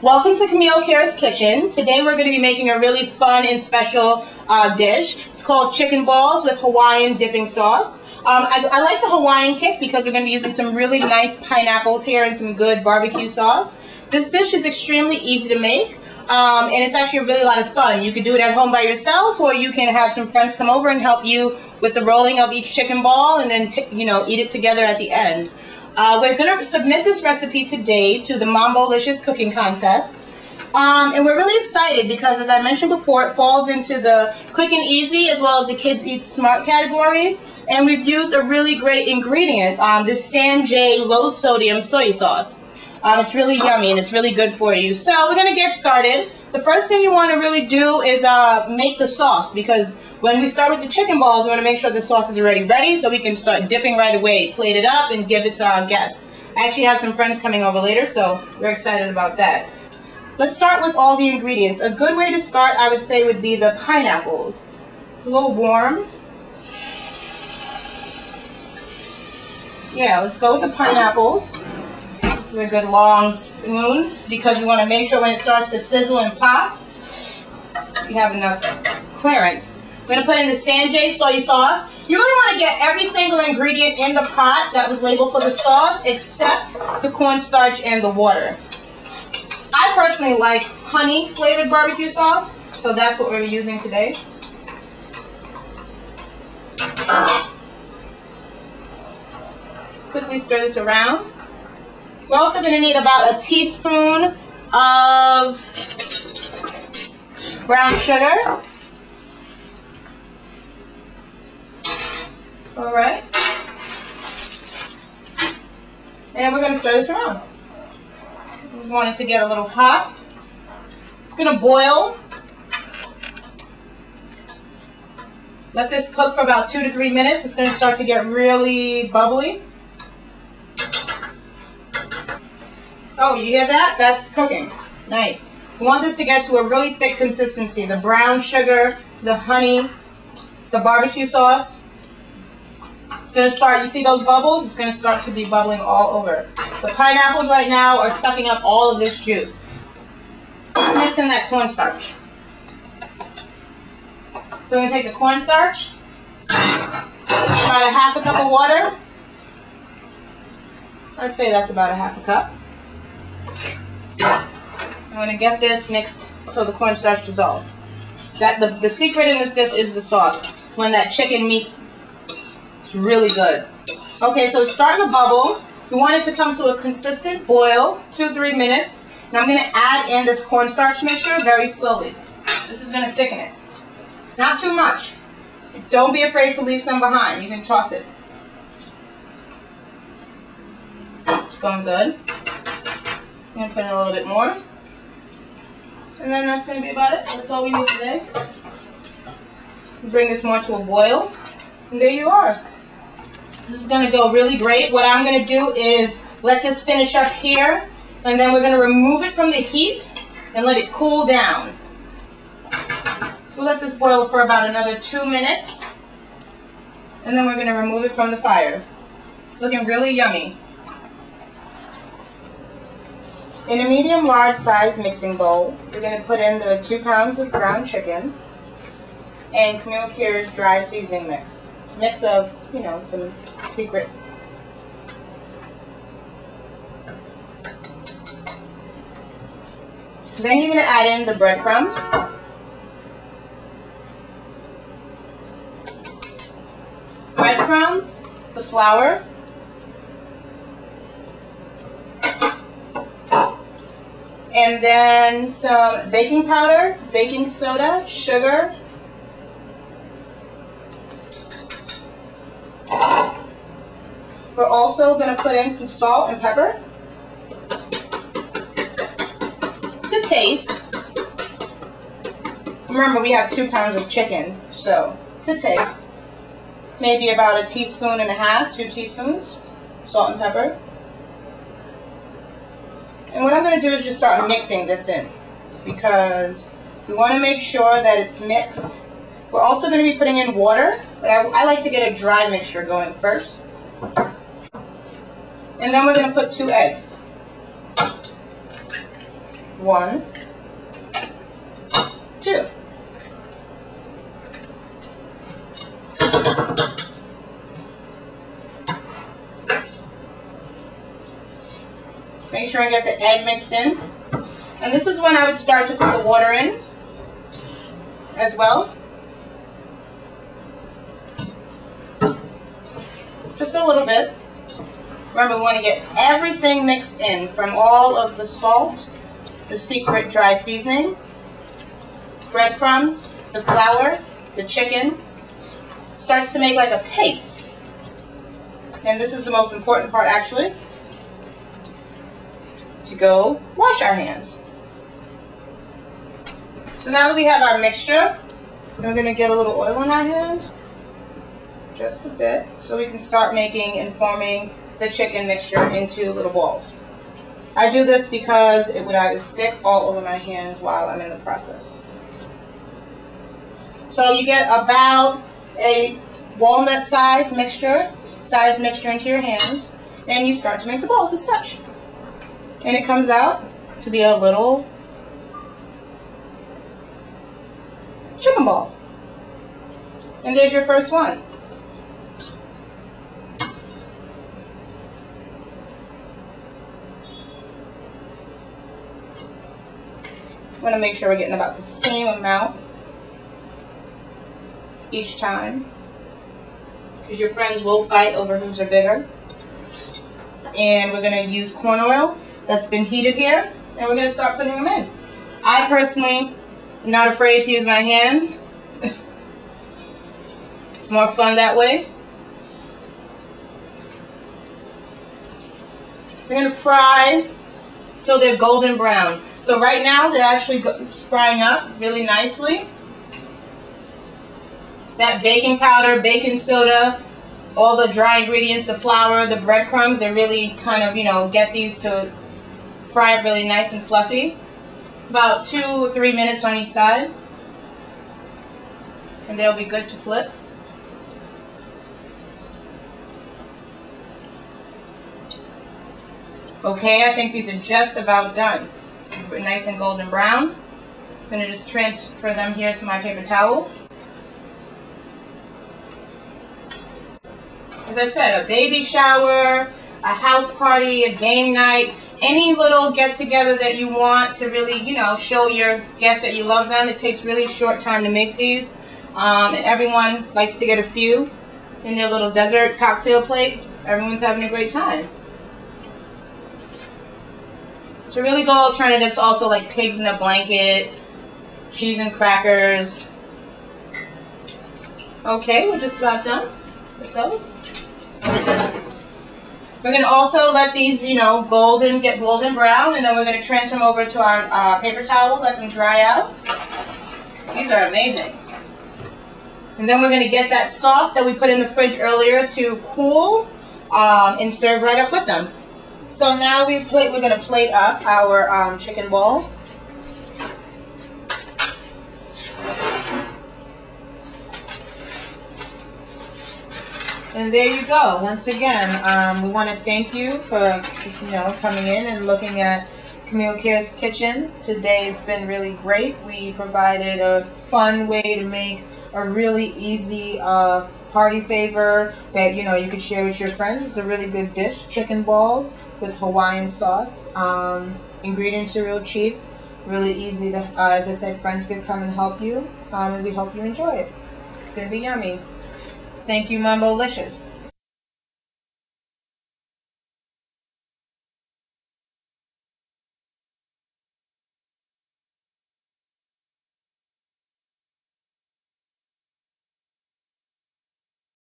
Welcome to Camille Cares Kitchen. Today we're going to be making a really fun and special uh, dish. It's called chicken balls with Hawaiian dipping sauce. Um, I, I, like the Hawaiian kick because we're going to be using some really nice pineapples here and some good barbecue sauce. This dish is extremely easy to make. Um, and it's actually a really lot of fun. You could do it at home by yourself, or you can have some friends come over and help you with the rolling of each chicken ball, and then you know eat it together at the end. Uh, we're going to submit this recipe today to the Mambolicious Cooking Contest. Um, and we're really excited because, as I mentioned before, it falls into the quick and easy as well as the kids eat smart categories. And we've used a really great ingredient, um, this San-J low sodium soy sauce. Um, it's really yummy and it's really good for you. So we're going to get started. The first thing you want to really do is uh, make the sauce because when we start with the chicken balls, we want to make sure the sauce is already ready so we can start dipping right away, plate it up, and give it to our guests. I actually have some friends coming over later, so we're excited about that. Let's start with all the ingredients. A good way to start, I would say, would be the pineapples. It's a little warm. Yeah, let's go with the pineapples. This is a good long spoon because we want to make sure when it starts to sizzle and pop, you have enough clearance. We're to put in the San-J soy sauce. You really want to get every single ingredient in the pot that was labeled for the sauce except the cornstarch and the water. I personally like honey flavored barbecue sauce, so that's what we're using today. Quickly stir this around. We're also to need about a teaspoon of brown sugar. All right. And we're going to stir this around. We want it to get a little hot. It's going to boil. Let this cook for about two to three minutes. It's going to start to get really bubbly. Oh, you hear that? That's cooking. Nice. We want this to get to a really thick consistency. The brown sugar, the honey, the barbecue sauce. It's going to start, you see those bubbles? It's going to start to be bubbling all over. The pineapples right now are sucking up all of this juice. Let's mix in that cornstarch. So we're going to take the cornstarch, about a half a cup of water. I'd say that's about a half a cup. I'm going to get this mixed so the cornstarch dissolves. That the, the secret in this dish is the sauce. It's when that chicken meets it's really good. Okay, so it's starting to bubble. You want it to come to a consistent boil, two, three minutes. And I'm going to add in this cornstarch mixture very slowly. This is going to thicken it. Not too much. Don't be afraid to leave some behind. You can toss it. It's going good. I'm going to put in a little bit more. And then that's going to be about it. That's all we need today. Bring this more to a boil. And there you are. This is going to go really great. What I'm going to do is let this finish up here, and then we're going to remove it from the heat and let it cool down. We'll let this boil for about another two minutes, and then we're going to remove it from the fire. It's looking really yummy. In a medium large size mixing bowl, you're going to put in the two pounds of ground chicken and Camille Care's dry seasoning mix. It's a mix of, you know, some secrets. Then you're going to add in the breadcrumbs. Breadcrumbs, the flour, and then some baking powder, baking soda, sugar, We're also going to put in some salt and pepper to taste. Remember, we have two pounds of chicken, so to taste. Maybe about a teaspoon and a half, two teaspoons, salt and pepper. And what I'm going to do is just start mixing this in because we want to make sure that it's mixed. We're also going to be putting in water, but I, I like to get a dry mixture going first. And then we're going to put two eggs. One, two. Make sure I get the egg mixed in. And this is when I would start to put the water in as well. Just a little bit. Remember, we want to get everything mixed in from all of the salt, the secret dry seasonings, breadcrumbs, the flour, the chicken. Starts to make like a paste. And this is the most important part actually. To go wash our hands. So now that we have our mixture, we're going to get a little oil in our hands. Just a bit. So we can start making and forming the chicken mixture into little balls. I do this because it would either stick all over my hands while I'm in the process. So you get about a walnut size mixture, size mixture into your hands, and you start to make the balls as such. And it comes out to be a little chicken ball. And there's your first one. Going to make sure we're getting about the same amount each time. Because your friends will fight over whose are bigger. And we're going to use corn oil that's been heated here. And we're going to start putting them in. I personally am not afraid to use my hands. it's more fun that way. We're going to fry till they're golden brown. So right now they're actually frying up really nicely. That baking powder, baking soda, all the dry ingredients, the flour, the breadcrumbs, they really kind of, you know, get these to fry up really nice and fluffy. About two three minutes on each side. And they'll be good to flip. Okay, I think these are just about done nice and golden brown. I'm going to just transfer them here to my paper towel. As I said, a baby shower, a house party, a game night, any little get together that you want to really, you know, show your guests that you love them. It takes really short time to make these. Um, and everyone likes to get a few in their little dessert cocktail plate. Everyone's having a great time. So really good alternatives also like pigs in a blanket, cheese and crackers. Okay, we're just about done with those. We're going to also let these, you know, golden, get golden brown, and then we're going to transfer them over to our uh, paper towel, let them dry out. These are amazing. And then we're going to get that sauce that we put in the fridge earlier to cool um, and serve right up with them. So now we plate, we're going to plate up our um, chicken balls. And there you go. Once again, um, we want to thank you for you know coming in and looking at Camille Cares Kitchen. Today it's been really great. We provided a fun way to make a really easy uh, party favor that you know you could share with your friends. It's a really good dish, chicken balls with Hawaiian sauce. Um, ingredients are real cheap, really easy to, uh, as I said, friends could come and help you, um, and we hope you enjoy it. It's going to be yummy. Thank you, Mambolicious.